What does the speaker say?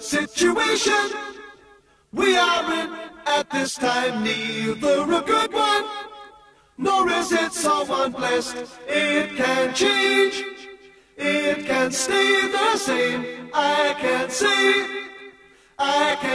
situation we are in at this time, neither a good one, nor is it someone blessed. It can change, it can stay the same. I can see, I can.